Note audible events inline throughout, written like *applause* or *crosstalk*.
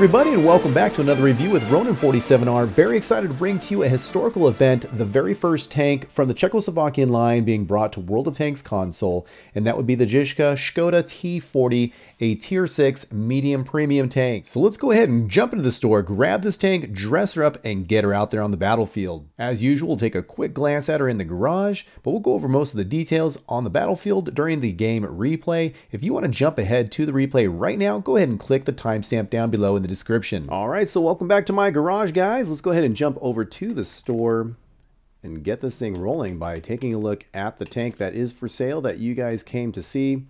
everybody, and welcome back to another review with Ronin47R. Very excited to bring to you a historical event, the very first tank from the Czechoslovakian line being brought to World of Tanks console, and that would be the Žižka Škoda T40, a Tier 6 medium premium tank. So let's go ahead and jump into the store, grab this tank, dress her up, and get her out there on the battlefield. As usual, we'll take a quick glance at her in the garage, but we'll go over most of the details on the battlefield during the game replay. If you want to jump ahead to the replay right now, go ahead and click the timestamp down below in the description. All right, so welcome back to my garage, guys. Let's go ahead and jump over to the store and get this thing rolling by taking a look at the tank that is for sale that you guys came to see.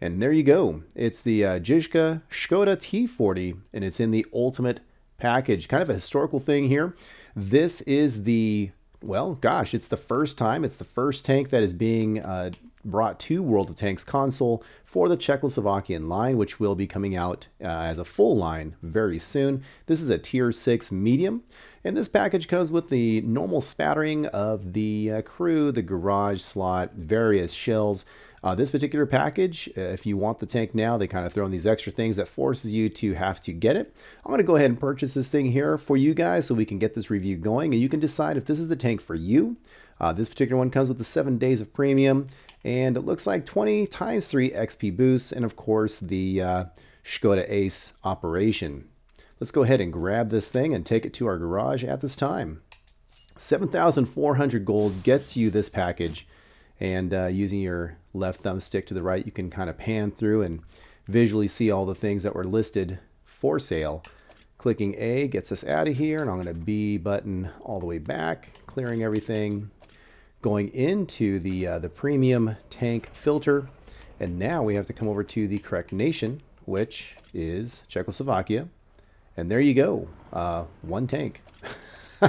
And there you go. It's the uh, Žižka Škoda T40, and it's in the Ultimate package. Kind of a historical thing here. This is the, well, gosh, it's the first time. It's the first tank that is being uh, brought to World of Tanks console for the Czechoslovakian line, which will be coming out uh, as a full line very soon. This is a tier 6 medium, and this package comes with the normal spattering of the uh, crew, the garage slot, various shells. Uh, this particular package, uh, if you want the tank now, they kind of throw in these extra things that forces you to have to get it. I'm going to go ahead and purchase this thing here for you guys so we can get this review going and you can decide if this is the tank for you. Uh, this particular one comes with the seven days of premium and it looks like 20 times 3 XP boosts, and of course the uh, Skoda Ace operation. Let's go ahead and grab this thing and take it to our garage at this time. 7,400 gold gets you this package, and uh, using your left thumbstick to the right, you can kind of pan through and visually see all the things that were listed for sale. Clicking A gets us out of here, and I'm going to B button all the way back, clearing everything, going into the, uh, the premium tank filter. And now we have to come over to the correct nation, which is Czechoslovakia. And there you go, uh, one tank. *laughs*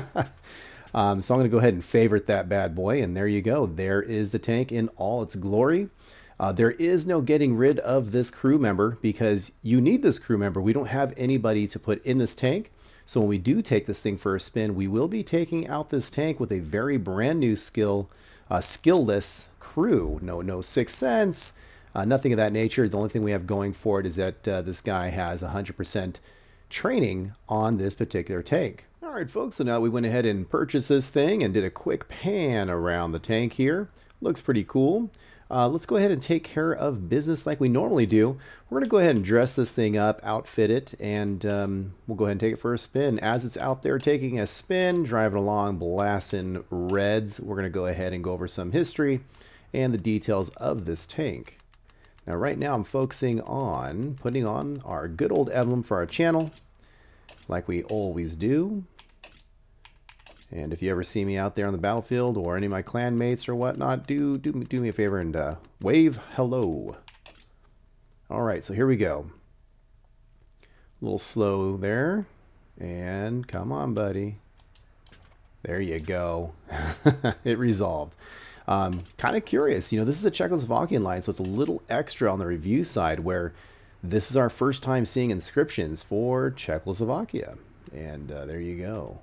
um, so I'm going to go ahead and favorite that bad boy. And there you go. There is the tank in all its glory. Uh, there is no getting rid of this crew member because you need this crew member. We don't have anybody to put in this tank. So when we do take this thing for a spin, we will be taking out this tank with a very brand new skill, uh, skillless crew. No, no sixth sense, uh, nothing of that nature. The only thing we have going for it is that uh, this guy has 100% training on this particular tank. All right, folks, so now we went ahead and purchased this thing and did a quick pan around the tank here. Looks pretty cool. Uh, let's go ahead and take care of business like we normally do. We're going to go ahead and dress this thing up, outfit it, and um, we'll go ahead and take it for a spin. As it's out there taking a spin, driving along, blasting reds, we're going to go ahead and go over some history and the details of this tank. Now right now I'm focusing on putting on our good old emblem for our channel, like we always do. And if you ever see me out there on the battlefield or any of my clan mates or whatnot, do do, do me a favor and uh, wave hello. All right, so here we go. A little slow there. And come on, buddy. There you go. *laughs* it resolved. Um, kind of curious, you know, this is a Czechoslovakian line, so it's a little extra on the review side where this is our first time seeing inscriptions for Czechoslovakia. And uh, there you go.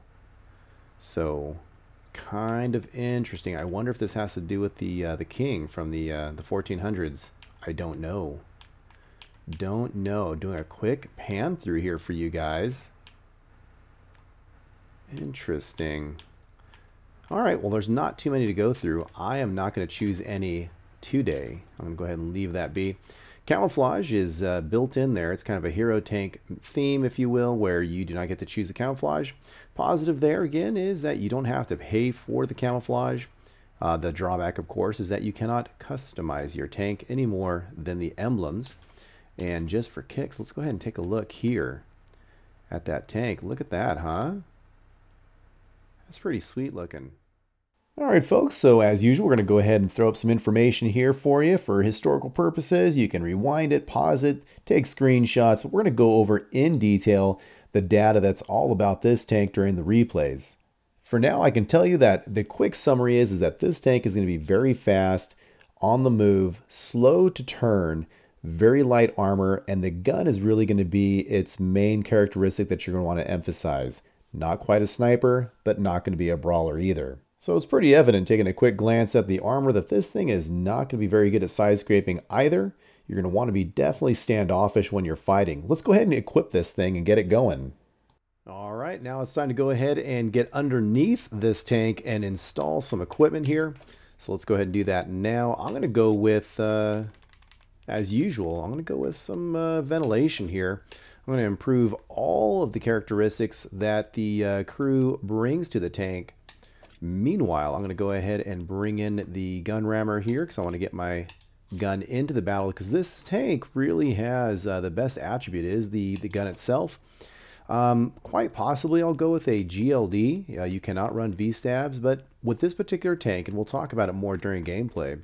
So kind of interesting. I wonder if this has to do with the uh, the king from the uh, the 1400s. I don't know. Don't know. Doing a quick pan through here for you guys. Interesting. All right, well, there's not too many to go through. I am not going to choose any today. I'm going to go ahead and leave that be. Camouflage is uh, built in there. It's kind of a hero tank theme, if you will, where you do not get to choose the camouflage. Positive there, again, is that you don't have to pay for the camouflage. Uh, the drawback, of course, is that you cannot customize your tank any more than the emblems. And just for kicks, let's go ahead and take a look here at that tank. Look at that, huh? That's pretty sweet looking. All right, folks, so as usual, we're going to go ahead and throw up some information here for you for historical purposes. You can rewind it, pause it, take screenshots. But we're going to go over in detail the data that's all about this tank during the replays. For now, I can tell you that the quick summary is, is that this tank is going to be very fast, on the move, slow to turn, very light armor, and the gun is really going to be its main characteristic that you're going to want to emphasize. Not quite a sniper, but not going to be a brawler either. So it's pretty evident taking a quick glance at the armor that this thing is not going to be very good at side scraping either. You're going to want to be definitely standoffish when you're fighting. Let's go ahead and equip this thing and get it going. All right, now it's time to go ahead and get underneath this tank and install some equipment here. So let's go ahead and do that now. I'm going to go with, uh, as usual, I'm going to go with some uh, ventilation here. I'm going to improve all of the characteristics that the uh, crew brings to the tank. Meanwhile, I'm going to go ahead and bring in the gun rammer here because I want to get my gun into the battle because this tank really has uh, the best attribute is the, the gun itself. Um, quite possibly I'll go with a GLD. Uh, you cannot run V-stabs, but with this particular tank, and we'll talk about it more during gameplay,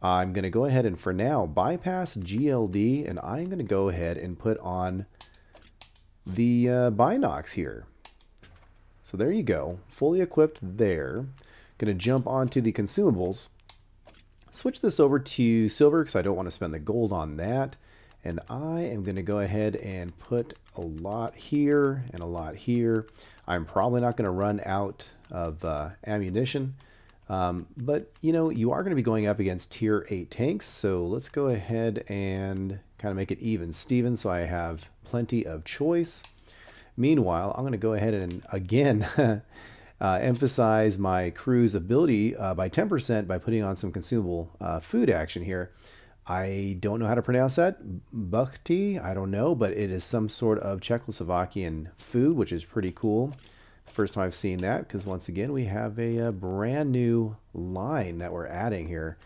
I'm going to go ahead and for now bypass GLD, and I'm going to go ahead and put on the uh, Binox here. So there you go, fully equipped there. To jump onto the consumables. Switch this over to silver because I don't want to spend the gold on that. And I am to go ahead and put a lot here and a lot here. I'm probably not to run out of uh, ammunition. Um, but, you know, you are going to be going up against tier 8 tanks. So let's go ahead and kind of make it even Steven so I have plenty of choice. Meanwhile, I'm going to go ahead and again *laughs* uh, emphasize my crew's ability uh, by 10% by putting on some consumable uh, food action here. I don't know how to pronounce that. Bukti, I don't know, but it is some sort of Czechoslovakian food, which is pretty cool. First time I've seen that because once again, we have a, a, brand new line that we're adding here.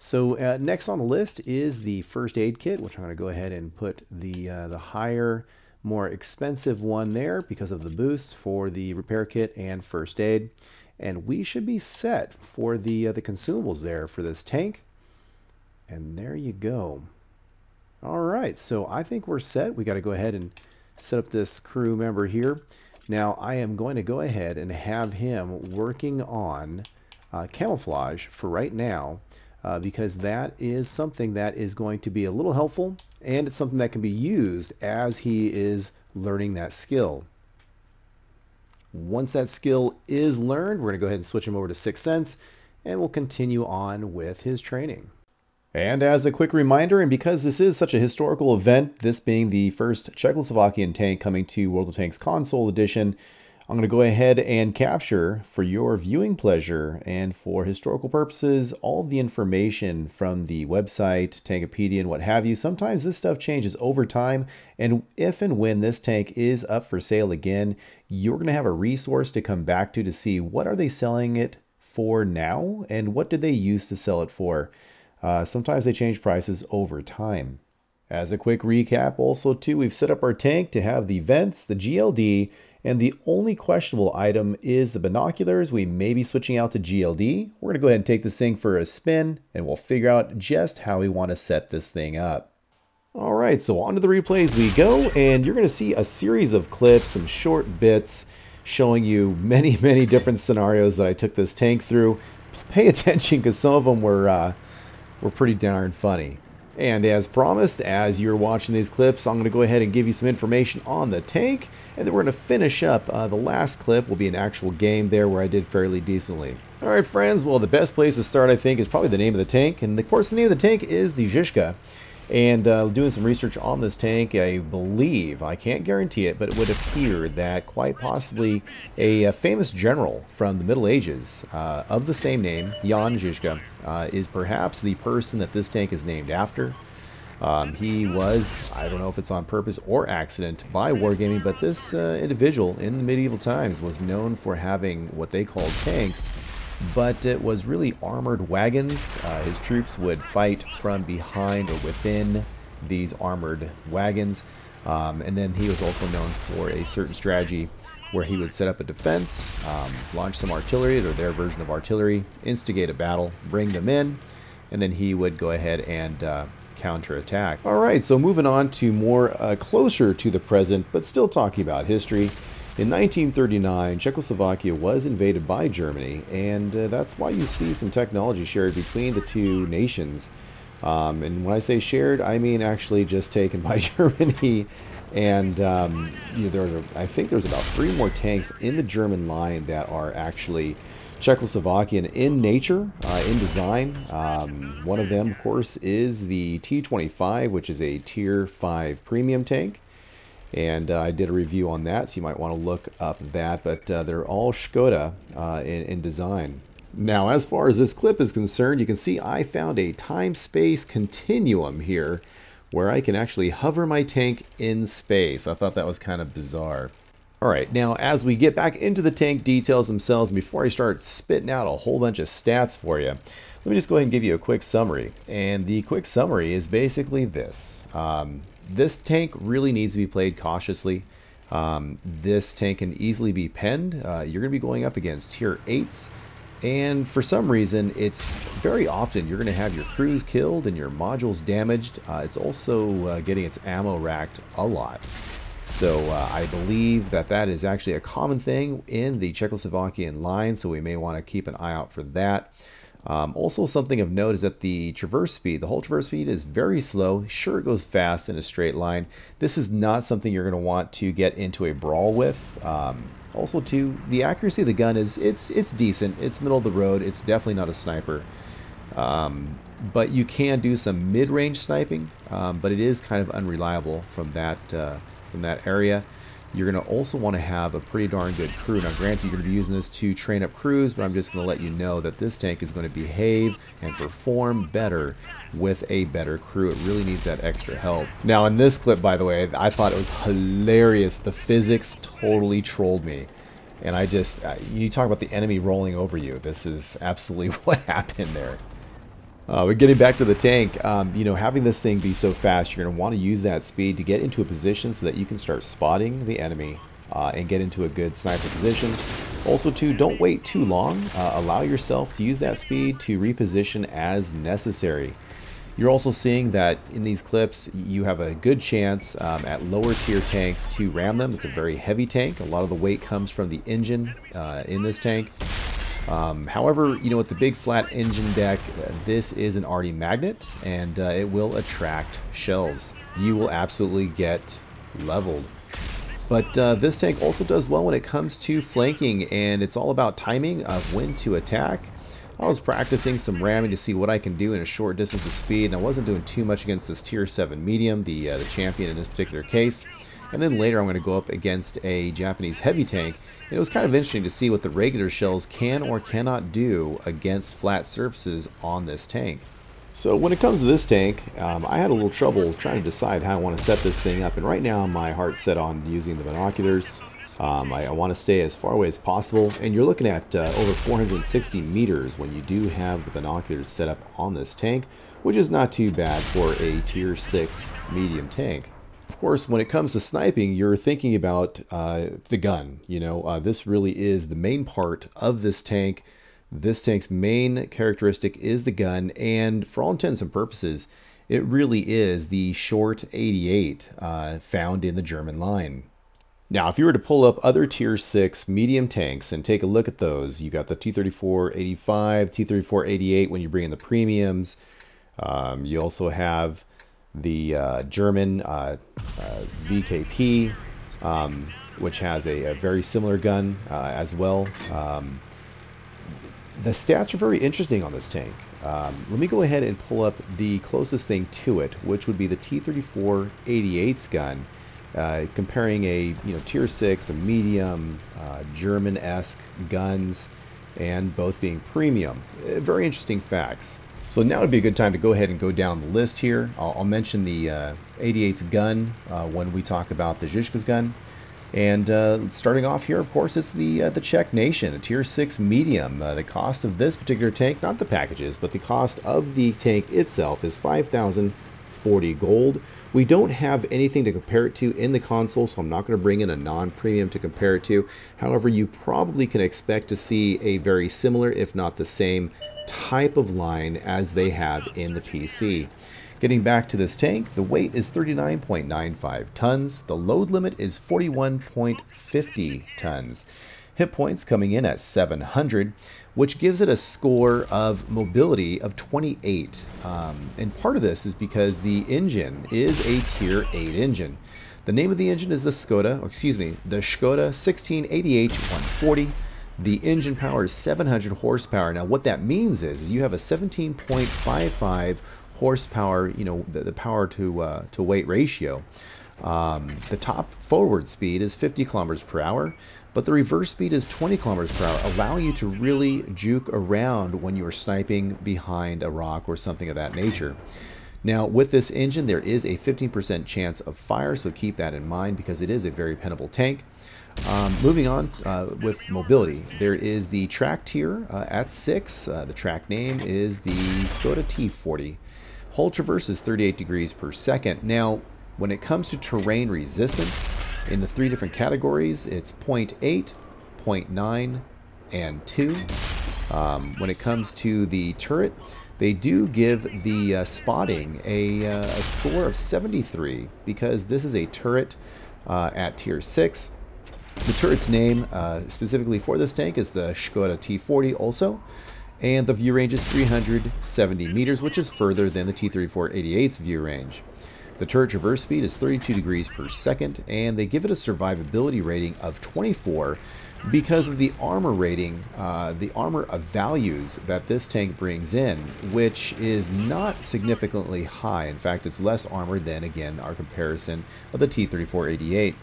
So uh, next on the list is the first aid kit, which I'm going to go ahead and put the, uh, the higher, more expensive one there because of the boost for the repair kit and first aid. And we should be set for the, uh, the consumables there for this tank. And there you go. All right, so I think we're set. We got to go ahead and set up this crew member here. Now I am going to go ahead and have him working on uh, camouflage for right now uh, because that is something that is going to be a little helpful and it's something that can be used as he is learning that skill. Once that skill is learned, we're going to go ahead and switch him over to Sixth Sense and we'll continue on with his training. And as a quick reminder, and because this is such a historical event, this being the first Czechoslovakian tank coming to World of Tanks Console Edition, I'm going to go ahead and capture for your viewing pleasure and for historical purposes all the information from the website, Tankopedia, and what have you. Sometimes this stuff changes over time, and if and when this tank is up for sale again, you're going to have a resource to come back to to see what are they selling it for now and what did they use to sell it for. Uh, sometimes they change prices over time. As a quick recap, also too, we've set up our tank to have the vents, the GLD, and the only questionable item is the binoculars. We may be switching out to GLD. We're gonna go ahead and take this thing for a spin and we'll figure out just how we wanna set this thing up. All right, so on to the replays we go, and you're gonna see a series of clips, some short bits, showing you many, *laughs* many different scenarios that I took this tank through. Pay attention because some of them were uh, were pretty darn funny. And as promised, as you're watching these clips, I'm going to go ahead and give you some information on the tank, and then we're going to finish up. Uh, the last clip will be an actual game there where I did fairly decently. Alright friends, well the best place to start I think is probably the name of the tank, and of course the name of the tank is the Zizka. And uh, doing some research on this tank, I believe, I can't guarantee it, but it would appear that quite possibly a, a famous general from the Middle Ages uh, of the same name, Jan Žižka, uh, is perhaps the person that this tank is named after. Um, he was, I don't know if it's on purpose or accident, by Wargaming, but this uh, individual in the medieval times was known for having what they called tanks but it was really armored wagons. Uh, his troops would fight from behind or within these armored wagons. Um, and then he was also known for a certain strategy where he would set up a defense, um, launch some artillery or their version of artillery, instigate a battle, bring them in, and then he would go ahead and uh, counterattack. All right, so moving on to more uh, closer to the present, but still talking about history. In 1939, Czechoslovakia was invaded by Germany, and uh, that's why you see some technology shared between the two nations. Um, and when I say shared, I mean actually just taken *laughs* by Germany. And um, you know, there are, I think there's about three more tanks in the German line that are actually Czechoslovakian in nature, uh, in design. Um, one of them, of course, is the T-25, which is a Tier 5 premium tank. And uh, I did a review on that, so you might want to look up that. But uh, they're all Skoda uh, in, in design. Now, as far as this clip is concerned, you can see I found a time-space continuum here where I can actually hover my tank in space. I thought that was kind of bizarre. All right, now as we get back into the tank details themselves, before I start spitting out a whole bunch of stats for you, let me just go ahead and give you a quick summary. And the quick summary is basically this. Um, this tank really needs to be played cautiously. Um, this tank can easily be penned. Uh, you're going to be going up against tier 8s. And for some reason, it's very often you're going to have your crews killed and your modules damaged. Uh, it's also uh, getting its ammo racked a lot. So uh, I believe that that is actually a common thing in the Czechoslovakian line, so we may want to keep an eye out for that. Um, also, something of note is that the traverse speed, the whole traverse speed is very slow. Sure, it goes fast in a straight line. This is not something you're going to want to get into a brawl with. Um, also, too, the accuracy of the gun is it's it's decent. It's middle of the road. It's definitely not a sniper. Um, but you can do some mid-range sniping, um, but it is kind of unreliable from that uh, from that area. You're going to also want to have a pretty darn good crew. Now, granted, you're going to be using this to train up crews, but I'm just going to let you know that this tank is going to behave and perform better with a better crew. It really needs that extra help. Now, in this clip, by the way, I thought it was hilarious. The physics totally trolled me. And I just, uh, you talk about the enemy rolling over you. This is absolutely *laughs* what happened there. Uh, but getting back to the tank, um, you know, having this thing be so fast, you're going to want to use that speed to get into a position so that you can start spotting the enemy uh, and get into a good sniper position. Also, too, don't wait too long. Uh, allow yourself to use that speed to reposition as necessary. You're also seeing that in these clips, you have a good chance um, at lower tier tanks to ram them. It's a very heavy tank. A lot of the weight comes from the engine uh, in this tank. Um, however, you know, with the big flat engine deck, uh, this is an arty magnet and uh, it will attract shells. You will absolutely get leveled. But uh, this tank also does well when it comes to flanking and it's all about timing of when to attack. I was practicing some ramming to see what I can do in a short distance of speed and I wasn't doing too much against this tier 7 medium, the, uh, the champion in this particular case. And then later I'm going to go up against a Japanese heavy tank. And it was kind of interesting to see what the regular shells can or cannot do against flat surfaces on this tank. So when it comes to this tank, um, I had a little trouble trying to decide how I want to set this thing up. And right now my heart's set on using the binoculars. Um, I, I want to stay as far away as possible. And you're looking at uh, over 460 meters when you do have the binoculars set up on this tank, which is not too bad for a tier 6 medium tank. Of course, when it comes to sniping, you're thinking about uh, the gun. You know, uh, this really is the main part of this tank. This tank's main characteristic is the gun, and for all intents and purposes, it really is the short 88 uh, found in the German line. Now, if you were to pull up other tier 6 medium tanks and take a look at those, you got the T-34-85, T-34-88 when you bring in the premiums. Um, you also have the uh, German uh, uh VKP, um, which has a, a, very similar gun uh, as well. Um, the stats are very interesting on this tank. Um, let me go ahead and pull up the closest thing to it, which would be the T-34 88's gun, uh, comparing a you know tier 6, a medium, uh, German-esque guns, and both being premium. Uh, very interesting facts. So now would be a good time to go ahead and go down the list here. I'll, I'll mention the uh, 88's gun uh, when we talk about the Zizka's gun. And uh, starting off here, of course, it's the uh, the Czech Nation, a Tier 6 medium. Uh, the cost of this particular tank, not the packages, but the cost of the tank itself is 5,040 gold. We don't have anything to compare it to in the console, so I'm not going to bring in a non-premium to compare it to. However, you probably can expect to see a very similar, if not the same, type of line as they have in the PC. Getting back to this tank, the weight is 39.95 tons. The load limit is 41.50 tons. Hit points coming in at 700, which gives it a score of mobility of 28. Um, and part of this is because the engine is a Tier 8 engine. The name of the engine is the Skoda, excuse me, the Skoda 1680H140. The engine power is 700 horsepower. Now, what that means is, is you have a 17.55 horsepower, you know, the, the power to uh, to weight ratio. Um, the top forward speed is 50 kilometers per hour, but the reverse speed is 20 kilometers per hour, allowing you to really juke around when you are sniping behind a rock or something of that nature. Now, with this engine, there is a 15% chance of fire, so keep that in mind because it is a very penable tank. Um, moving on uh, with mobility, there is the track tier uh, at 6. Uh, the track name is the Skoda T40. Hull traverse is 38 degrees per second. Now, when it comes to terrain resistance, in the three different categories, it's 0.8, 0.9, and 2. Um, when it comes to the turret, they do give the uh, spotting a, uh, a, score of 73 because this is a turret uh, at tier 6. The turret's name uh, specifically for this tank is the Skoda T40 also, and the view range is 370 meters, which is further than the T-34-88's view range. The turret traverse speed is 32 degrees per second, and they give it a survivability rating of 24 because of the armor rating, uh, the armor of values that this tank brings in, which is not significantly high. In fact, it's less armored than, again, our comparison of the T-34-88.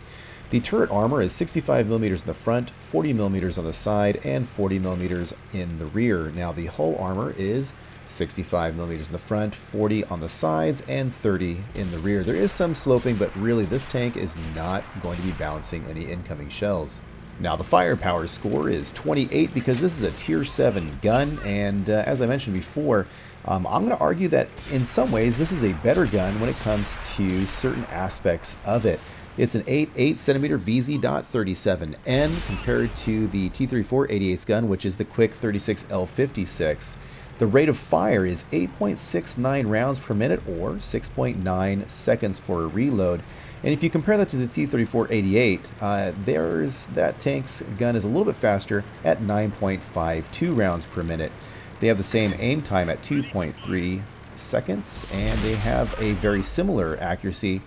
The turret armor is 65 millimeters in the front, 40 millimeters on the side, and 40 millimeters in the rear. Now the hull armor is 65 millimeters in the front, 40 on the sides, and 30 in the rear. There is some sloping, but really this tank is not going to be bouncing any incoming shells. Now the firepower score is 28 because this is a tier 7 gun and uh, as I mentioned before um, I'm going to argue that in some ways this is a better gun when it comes to certain aspects of it. It's an 8 8 centimeter VZ.37N compared to the T-34-88's gun, which is the quick 36L56. The rate of fire is 8.69 rounds per minute or 6.9 seconds for a reload. And if you compare that to the T-34-88, uh, there's that tank's gun is a little bit faster at 9.52 rounds per minute. They have the same aim time at 2.3 seconds, and they have a very similar accuracy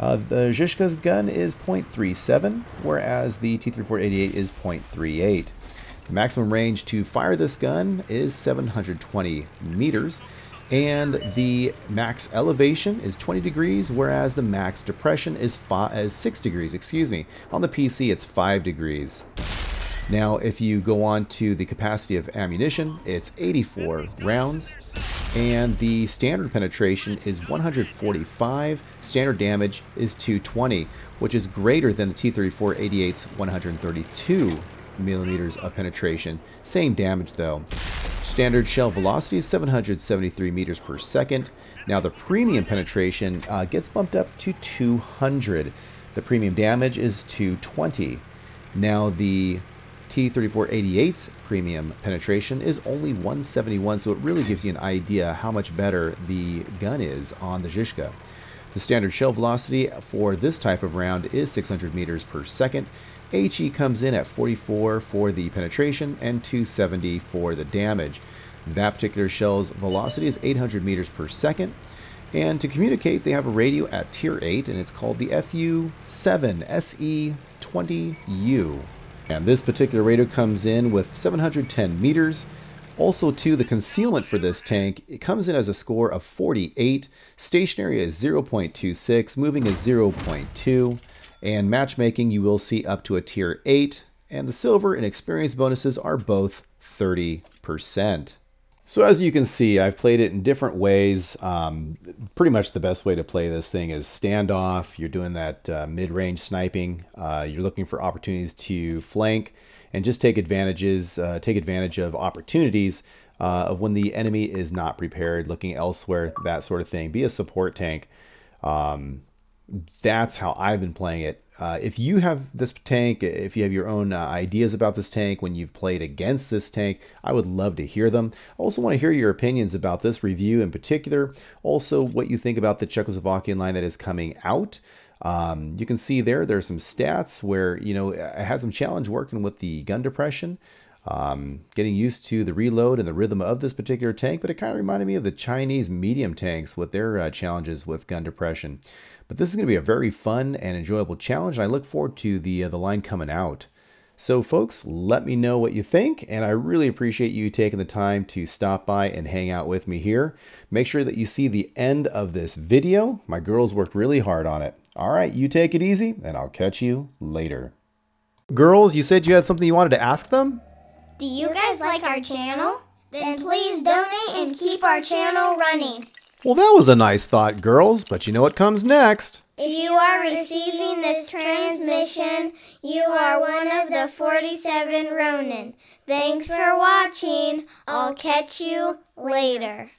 uh, the Zizka's gun is 0.37, whereas the T-3488 is 0.38. The maximum range to fire this gun is 720 meters, and the max elevation is 20 degrees, whereas the max depression is, five, is 6 degrees. Excuse me. On the PC, it's 5 degrees. Now, if you go on to the capacity of ammunition, it's 84 rounds, and the standard penetration is 145. Standard damage is 220, which is greater than the T-34-88's 132 millimeters of penetration. Same damage though. Standard shell velocity is 773 meters per second. Now the premium penetration uh, gets bumped up to 200. The premium damage is 220. Now the T3488's premium penetration is only 171, so it really gives you an idea how much better the gun is on the Zizka. The standard shell velocity for this type of round is 600 meters per second. HE comes in at 44 for the penetration and 270 for the damage. That particular shell's velocity is 800 meters per second. And to communicate, they have a radio at Tier 8, and it's called the FU7 SE20U. And this particular radio comes in with 710 meters. Also, too, the concealment for this tank, it comes in as a score of 48. Stationary is 0.26, moving is 0.2, and matchmaking you will see up to a tier 8, and the silver and experience bonuses are both 30%. So as you can see, I've played it in different ways. Um, pretty much the best way to play this thing is standoff. You're doing that uh, mid-range sniping. Uh, you're looking for opportunities to flank and just take advantages, uh, take advantage of opportunities uh, of when the enemy is not prepared, looking elsewhere, that sort of thing. Be a support tank. Um, that's how I've been playing it. Uh, if you have this tank, if you have your own uh, ideas about this tank when you've played against this tank, I would love to hear them. I also want to hear your opinions about this review in particular. Also, what you think about the Czechoslovakian line that is coming out. Um, you can see there, there's some stats where, you know, I had some challenge working with the gun depression, um, getting used to the reload and the rhythm of this particular tank, but it kind of reminded me of the Chinese medium tanks with their uh, challenges with gun depression. But this is going to be a very fun and enjoyable challenge, and I look forward to the, uh, the line coming out. So folks, let me know what you think, and I really appreciate you taking the time to stop by and hang out with me here. Make sure that you see the end of this video. My girls worked really hard on it. All right, you take it easy, and I'll catch you later. Girls, you said you had something you wanted to ask them? Do you guys like our channel? Then please donate and keep our channel running. Well, that was a nice thought, girls, but you know what comes next? If you are receiving this transmission, you are one of the 47 Ronin. Thanks for watching. I'll catch you later.